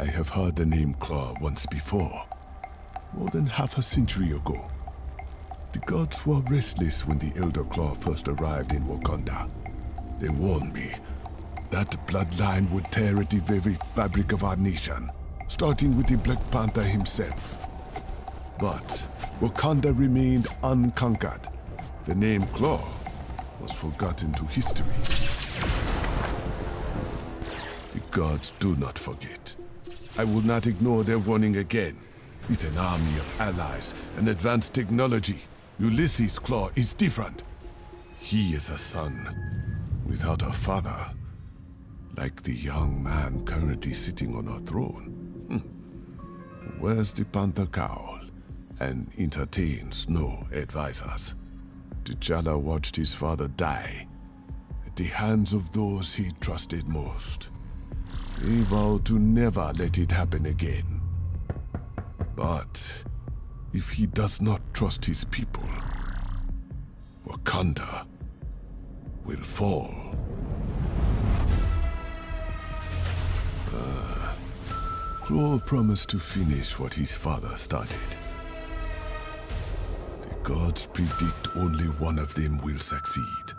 have heard the name Klaue once before. More than half a century ago. The gods were restless when the Elder Klaue first arrived in Wakanda. They warned me that the bloodline would tear at the very fabric of our nation, starting with the Black Panther himself. But Wakanda remained unconquered. The name Klaue was forgotten to history. The gods do not forget. I will not ignore their warning again. With an army of allies and advanced technology, Ulysses' Klaue is different. He is a son without a father, like the young man currently sitting on our throne. Hmm. Wears the panther cowl and entertains no advisors. T'Challa watched his father die at the hands of those he trusted most. He vowed to never let it happen again. But if he does not trust his people, Wakanda will fall. Uh, Klaue promised to finish what his father started. The gods predict only one of them will succeed.